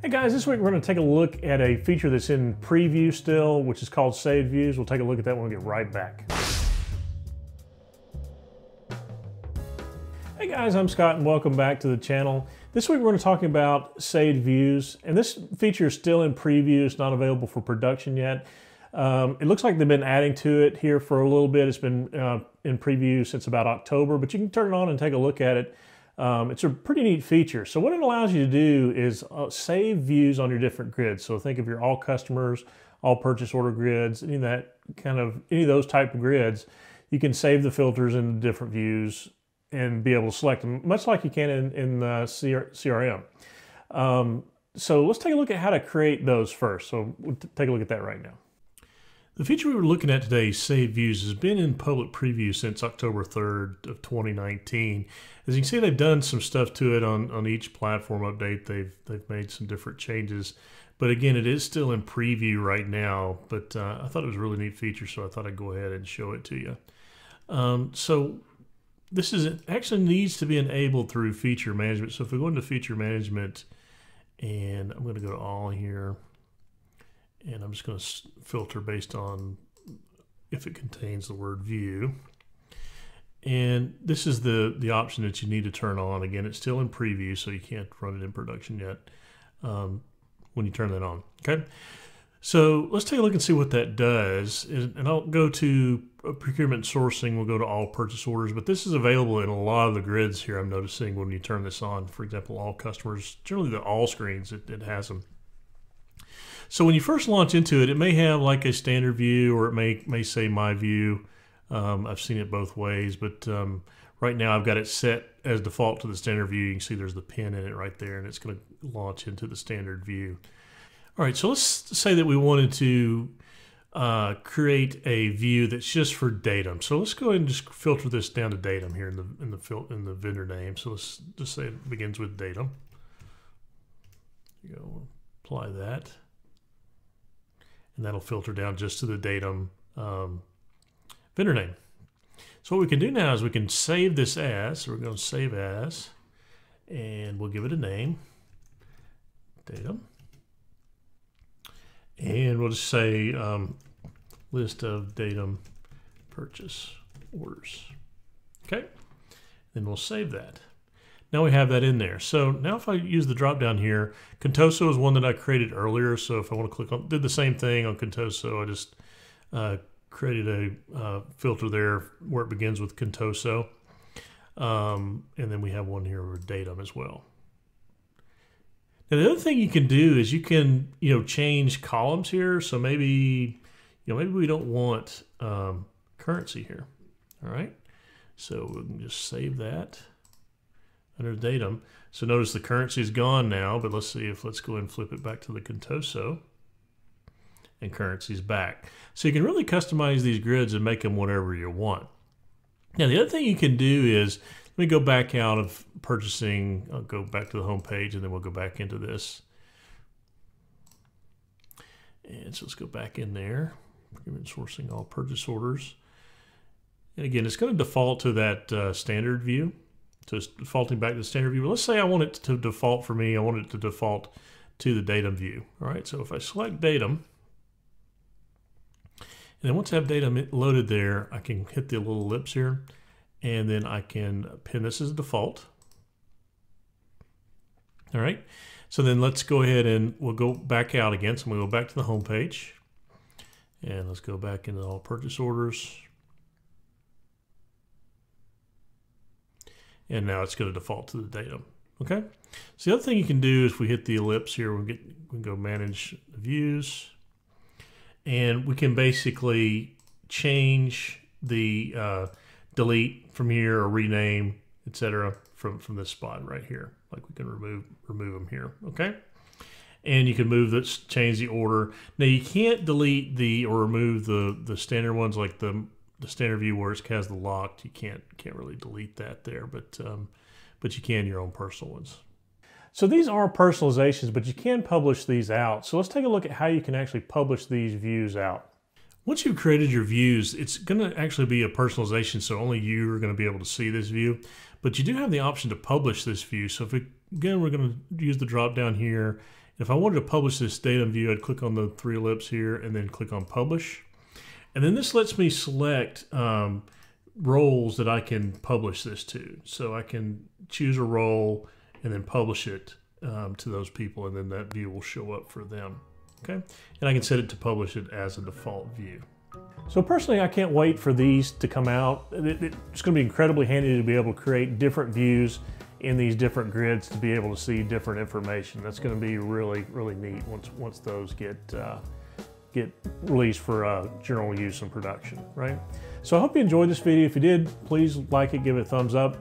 Hey guys, this week we're going to take a look at a feature that's in preview still, which is called Saved Views. We'll take a look at that when we get right back. Hey guys, I'm Scott and welcome back to the channel. This week we're going to talk about saved views, and this feature is still in preview. It's not available for production yet. Um, it looks like they've been adding to it here for a little bit. It's been uh, in preview since about October, but you can turn it on and take a look at it. Um, it's a pretty neat feature. So what it allows you to do is uh, save views on your different grids. So think of your all customers, all purchase order grids, any of that kind of, any of those type of grids, you can save the filters in different views and be able to select them, much like you can in, in uh, CRM. Um, so let's take a look at how to create those first. So we'll take a look at that right now. The feature we were looking at today, Save Views, has been in public preview since October 3rd of 2019. As you can see, they've done some stuff to it on, on each platform update. They've they've made some different changes. But again, it is still in preview right now. But uh, I thought it was a really neat feature, so I thought I'd go ahead and show it to you. Um, so this is actually needs to be enabled through feature management. So if we go into feature management, and I'm going to go to all here and I'm just going to filter based on if it contains the word view. And this is the, the option that you need to turn on. Again, it's still in preview, so you can't run it in production yet um, when you turn that on. Okay, so let's take a look and see what that does. And I'll go to procurement sourcing. We'll go to all purchase orders, but this is available in a lot of the grids here. I'm noticing when you turn this on, for example, all customers, generally the all screens, it, it has them. So when you first launch into it, it may have like a standard view or it may, may say my view. Um, I've seen it both ways, but um, right now I've got it set as default to the standard view. You can see there's the pin in it right there and it's going to launch into the standard view. All right, so let's say that we wanted to uh, create a view that's just for datum. So let's go ahead and just filter this down to datum here in the in the in the vendor name. So let's just say it begins with datum. You go apply that and that'll filter down just to the datum um, vendor name. So what we can do now is we can save this as, so we're going to save as, and we'll give it a name, datum, and we'll just say um, list of datum purchase orders. Okay, then we'll save that. Now we have that in there. So now if I use the drop down here, Contoso is one that I created earlier. So if I want to click on, did the same thing on Contoso, I just uh, created a uh, filter there where it begins with Contoso. Um, and then we have one here with datum as well. Now the other thing you can do is you can, you know, change columns here. So maybe, you know, maybe we don't want um, currency here. All right. So we can just save that under datum. So notice the currency is gone now, but let's see if let's go and flip it back to the Contoso and currency's back. So you can really customize these grids and make them whatever you want. Now the other thing you can do is, let me go back out of purchasing, I'll go back to the home page and then we'll go back into this. And so let's go back in there, procurement sourcing all purchase orders. And again, it's going to default to that uh, standard view to defaulting back to the standard view. But let's say I want it to default for me. I want it to default to the datum view. All right, so if I select datum, and then once I have datum loaded there, I can hit the little ellipse here, and then I can pin this as default. All right, so then let's go ahead and we'll go back out again. So we'll go back to the home page, and let's go back into all purchase orders. And now it's going to default to the datum. Okay. So the other thing you can do is we hit the ellipse here, we get we can go manage views, and we can basically change the uh, delete from here or rename, etc. from from this spot right here. Like we can remove remove them here. Okay. And you can move this, change the order. Now you can't delete the or remove the the standard ones like the the standard view where it has the locked, you can't can't really delete that there, but um, but you can your own personal ones. So these are personalizations, but you can publish these out. So let's take a look at how you can actually publish these views out. Once you've created your views, it's going to actually be a personalization, so only you are going to be able to see this view. But you do have the option to publish this view. So if we again, we're going to use the drop down here. If I wanted to publish this datum view, I'd click on the three ellipse here and then click on publish. And then this lets me select um, roles that I can publish this to. So I can choose a role and then publish it um, to those people and then that view will show up for them. Okay, and I can set it to publish it as a default view. So personally, I can't wait for these to come out. It, it's going to be incredibly handy to be able to create different views in these different grids to be able to see different information. That's going to be really, really neat once once those get uh, get released for uh, general use and production, right? So I hope you enjoyed this video. If you did, please like it, give it a thumbs up.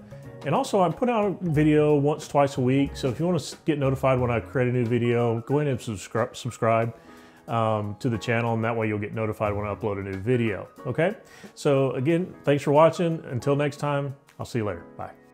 And also I put out a video once, twice a week. So if you want to get notified when I create a new video, go ahead and subscribe, subscribe um, to the channel and that way you'll get notified when I upload a new video, okay? So again, thanks for watching. Until next time, I'll see you later. Bye.